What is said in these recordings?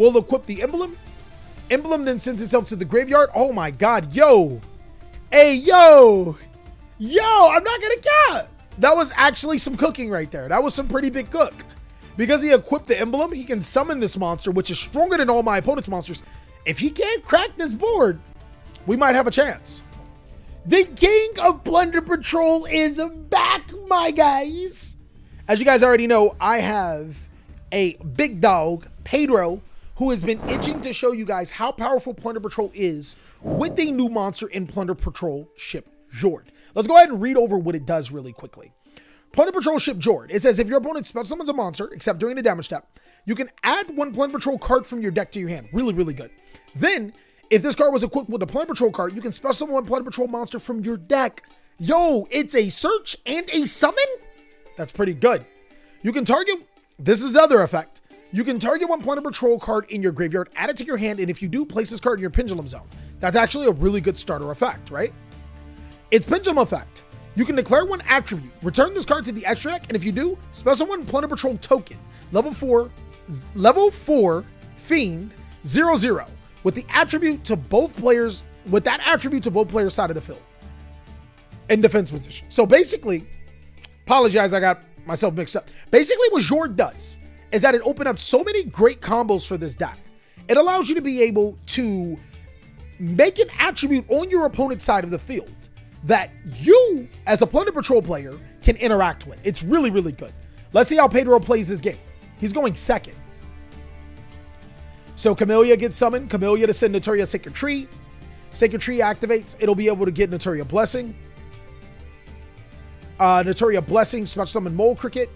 We'll equip the emblem. Emblem then sends itself to the graveyard. Oh my god, yo. Hey, yo. Yo, I'm not gonna cap. That was actually some cooking right there. That was some pretty big cook. Because he equipped the emblem, he can summon this monster, which is stronger than all my opponent's monsters. If he can't crack this board, we might have a chance. The King of Plunder Patrol is back, my guys. As you guys already know, I have a big dog, Pedro, who has been itching to show you guys how powerful Plunder Patrol is with the new monster in Plunder Patrol ship, Jord. Let's go ahead and read over what it does really quickly. Plunder Patrol ship Jord. It says if your opponent spell summons a monster, except during the damage step, you can add one Plunder Patrol card from your deck to your hand. Really, really good. Then, if this card was equipped with a Plunder Patrol card, you can spell summon one Plunder Patrol monster from your deck. Yo, it's a search and a summon? That's pretty good. You can target, this is the other effect. You can target one Plunder Patrol card in your graveyard, add it to your hand, and if you do, place this card in your Pendulum Zone. That's actually a really good starter effect, right? It's Pendulum Effect. You can declare one attribute, return this card to the extra deck, and if you do, special one Plunder Patrol token, level 4, level 4, Fiend, 0 0, with the attribute to both players, with that attribute to both players' side of the field in defense position. So basically, apologize, I got myself mixed up. Basically, what Jord does is that it opened up so many great combos for this deck. It allows you to be able to make an attribute on your opponent's side of the field that you, as a Plunder Patrol player, can interact with. It's really, really good. Let's see how Pedro plays this game. He's going second. So Camellia gets summoned. Camellia to send Naturia Sacred Tree. Sacred Tree activates. It'll be able to get Naturia Blessing. Uh, Naturia Blessing, special summon Mole Cricket.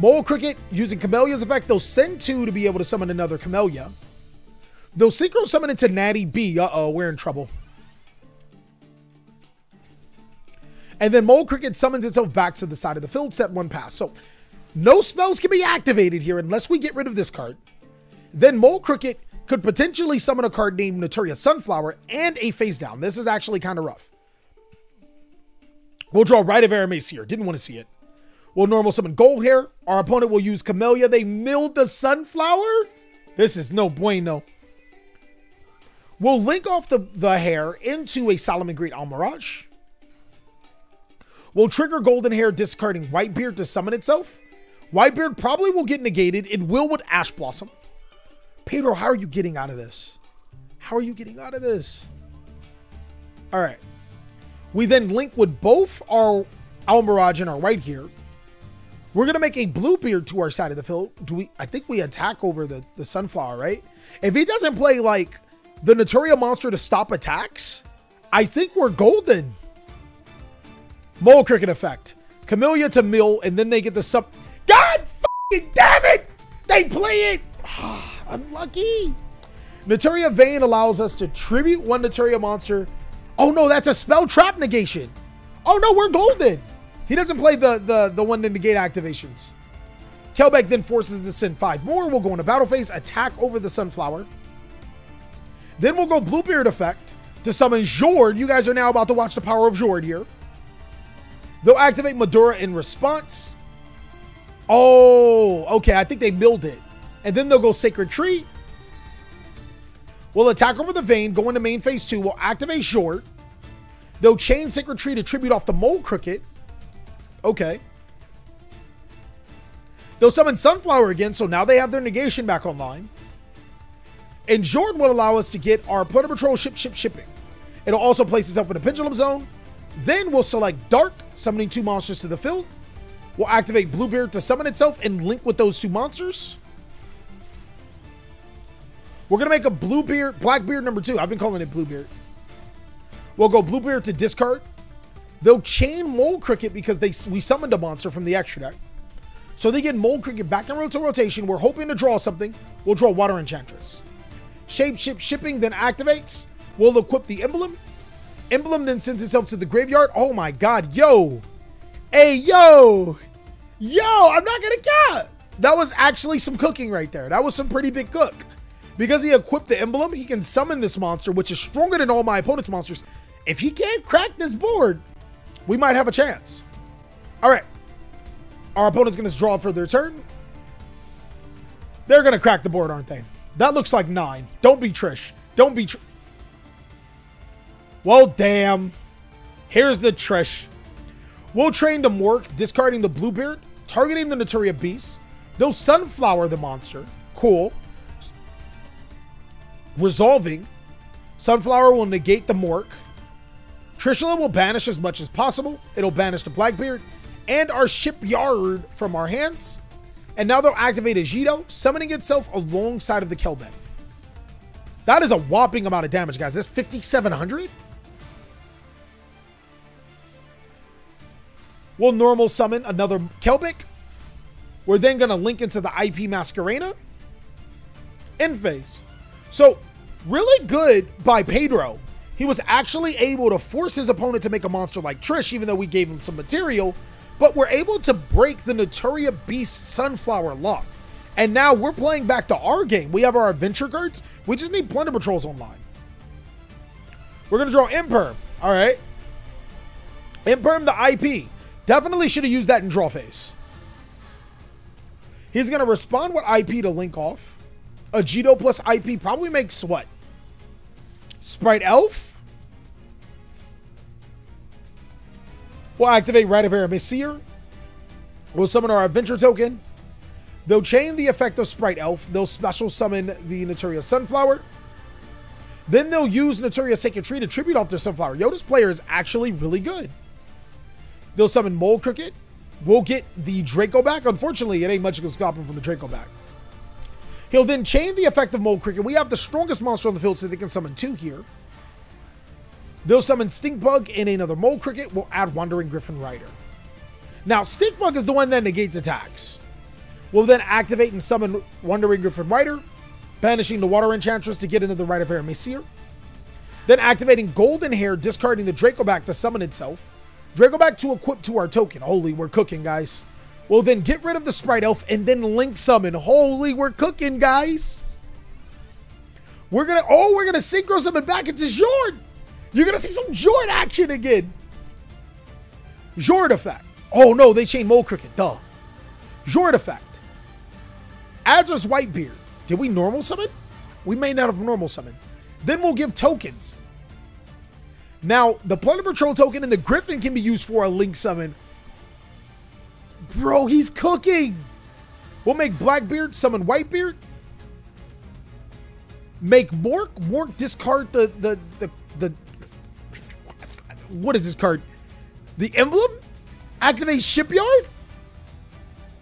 Mole Cricket, using Camellia's effect, they'll send two to be able to summon another Camellia. They'll synchro summon into Natty B. Uh-oh, we're in trouble. And then Mole Cricket summons itself back to the side of the field, set one pass. So no spells can be activated here unless we get rid of this card. Then Mole Cricket could potentially summon a card named Naturia Sunflower and a face down. This is actually kind of rough. We'll draw Rite of Aramesir here. Didn't want to see it. We'll normal summon Gold Hair. Our opponent will use Camellia. They milled the Sunflower? This is no bueno. We'll link off the, the hair into a Salamangreat Almiraj. We'll trigger Golden Hair, discarding Whitebeard to summon itself. Whitebeard probably will get negated. It will with Ash Blossom. Pedro, how are you getting out of this? How are you getting out of this? All right. We then link with both our Almiraj and our White here. We're gonna make a Bluebeard to our side of the field. Do we? I think we attack over the the Sunflower, right? If he doesn't play like the Naturia monster to stop attacks, I think we're golden. Mole Cricket effect. Camellia to mill, and then they get the sub. God damn it! They play it. Unlucky. Naturia Vein allows us to tribute one Naturia monster. Oh no, that's a spell trap negation. Oh no, we're golden. He doesn't play the the the one to negate activations. Kelbek then forces to send five more. We'll go into battle phase, attack over the Sunflower. Then we'll go Bluebeard effect to summon Jord. You guys are now about to watch the power of Jord here. They'll activate Madura in response. Oh, okay. I think they milled it. And then they'll go Sacred Tree. We'll attack over the vein, go into main phase two. We'll activate Jord. They'll chain Sacred Tree to tribute off the Mole Cricket. Okay. They'll summon Sunflower again, so now they have their negation back online. And Jord will allow us to get our Plunder Patrol ship ship shipping. It'll also place itself in a pendulum zone. Then we'll select Dark, summoning two monsters to the field. We'll activate Bluebeard to summon itself and link with those two monsters. We're going to make a Bluebeard, Blackbeard number two. I've been calling it Bluebeard. We'll go Bluebeard to discard. They'll chain Mole Cricket because they we summoned a monster from the extra deck. So they get Mole Cricket back in rotation. We're hoping to draw something. We'll draw Water Enchantress. Shape Ship Shipping then activates. We'll equip the emblem. Emblem then sends itself to the graveyard. Oh my god, yo. Hey, yo. Yo, I'm not gonna cap. That was actually some cooking right there. That was some pretty big cook. Because he equipped the emblem, he can summon this monster, which is stronger than all my opponent's monsters. If he can't crack this board, we might have a chance. All right. Our opponent's going to draw for their turn. They're going to crack the board, aren't they? That looks like nine. Don't be Trish. Don't be Trish. Well, damn. Here's the Trish. We'll train the Mork, discarding the Bluebeard, targeting the Naturia Beast. They'll Sunflower the monster. Cool. Resolving. Sunflower will negate the Mork. Trishula will banish as much as possible. It'll banish the Blackbeard and our Shipyard from our hands. And now they'll activate Agido, summoning itself alongside of the Kelbek. That is a whopping amount of damage, guys. That's 5,700? We'll normal summon another Kelbek. We're then going to link into the IP Masquerena. In phase. So, really good by Pedro. He was actually able to force his opponent to make a monster like Trish, even though we gave him some material. But we're able to break the Naturia Beast Sunflower lock. And now we're playing back to our game. We have our adventure cards. We just need Plunder Patrols online. We're going to draw Imperm. All right. Imperm the IP. Definitely should have used that in draw phase. He's going to respond with IP to link off. Agido plus IP probably makes what? Sprite Elf? We'll activate Rite of Aramesir. We'll summon our Adventure token. They'll chain the effect of Sprite Elf. They'll special summon the Naturia Sunflower. Then they'll use Naturia Sacred Tree to tribute off their Sunflower. Yoda's player is actually really good. They'll summon Mole Cricket. We'll get the Dracoback. Unfortunately, it ain't much of stopping from the Dracoback. He'll then chain the effect of Mole Cricket. We have the strongest monster on the field, so they can summon two here. They'll summon Stinkbug and another Mole Cricket. We'll add Wandering Gryphon Rider. Now, Stinkbug is the one that negates attacks. We'll then activate and summon Wandering Gryphon Rider, banishing the Water Enchantress to get into the Rite of Aramesir. Then activating Golden Hair, discarding the Dracoback to summon itself. Dracoback to equip to our token. Holy, we're cooking, guys. We'll then get rid of the Sprite Elf and then Link Summon. Holy, we're cooking, guys. We're gonna, oh, we're gonna Synchro Summon back into Jord. You're gonna see some Jord action again. Jord effect. Oh no, they chained Mole Cricket, duh. Jord effect. Adds us Whitebeard. Did we normal summon? We may not have normal summon. Then we'll give tokens. Now, the Plunder Patrol token and the Gryphon can be used for a Link summon. Bro, he's cooking. We'll make Blackbeard summon Whitebeard. Make Mork. Mork discard the, the, the, the, what is this card? The emblem? Activate Shipyard?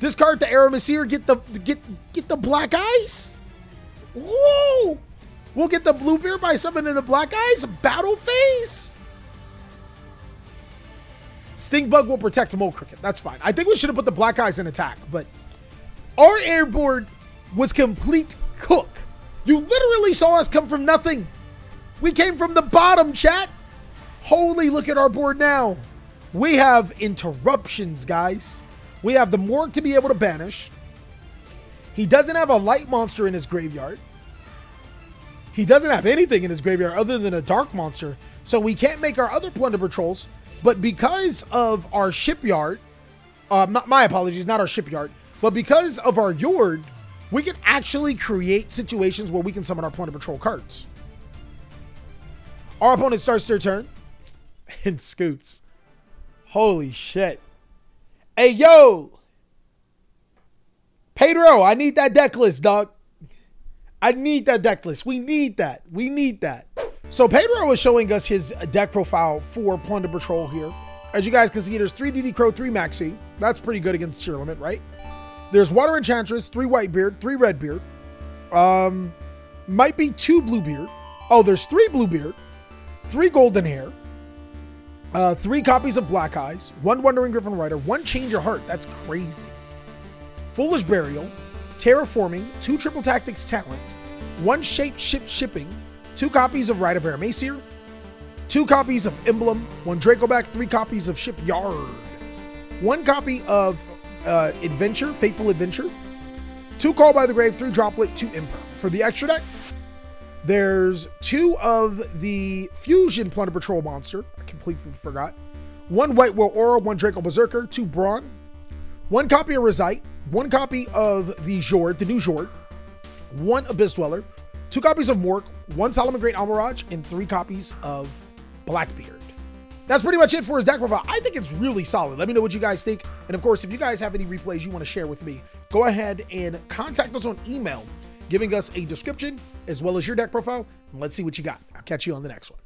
Discard the Aramesir, get the get get the black eyes. Whoa! We'll get the Bluebeard by summoning the black eyes. Battle phase. Stinkbug will protect Mole Cricket. That's fine. I think we should have put the black eyes in attack, but our airboard was complete cook. You literally saw us come from nothing. We came from the bottom, chat. Holy, look at our board now. We have interruptions, guys. We have the Morg to be able to banish. He doesn't have a light monster in his graveyard. He doesn't have anything in his graveyard other than a dark monster. So we can't make our other plunder patrols. But because of our shipyard, uh, not, my apologies, not our shipyard, but because of our yard, we can actually create situations where we can summon our plunder patrol cards. Our opponent starts their turn and scoops. Holy shit. Hey, yo. Pedro, I need that deck list, dog. I need that deck list. We need that. We need that. So Pedro is showing us his deck profile for Plunder Patrol here. As you guys can see, there's 3 DD Crow, 3 Maxi. That's pretty good against tier limit, right? There's Water Enchantress, 3 Whitebeard, 3 Redbeard. Um, might be 2 Bluebeard. Oh, there's 3 Bluebeard, 3 Golden Hair, uh, 3 copies of Black Eyes, 1 Wandering Gryphon Rider, 1 Change Your Heart. That's crazy. Foolish Burial, Terraforming, 2 Triple Tactics Talent, 1 Shape Ship Shipping, two copies of Rite of Aramesir, two copies of Emblem, one Dracoback, three copies of Shipyard, one copy of uh, Adventure, Fateful Adventure, two Call by the Grave, three Droplet, two Emperor. For the extra deck, there's two of the Fusion Plunder Patrol monster. Completely forgot. One White Will Aura, one Draco Berserker, two Brawn, one copy of Resite, one copy of the Jord, the new Jord, one Abyss Dweller, two copies of Mork, one Salamangreat Almiraj, and three copies of Blackbeard. That's pretty much it for his deck profile. I think it's really solid. Let me know what you guys think. And of course, if you guys have any replays you want to share with me, go ahead and contact us on email, giving us a description as well as your deck profile. And let's see what you got. I'll catch you on the next one.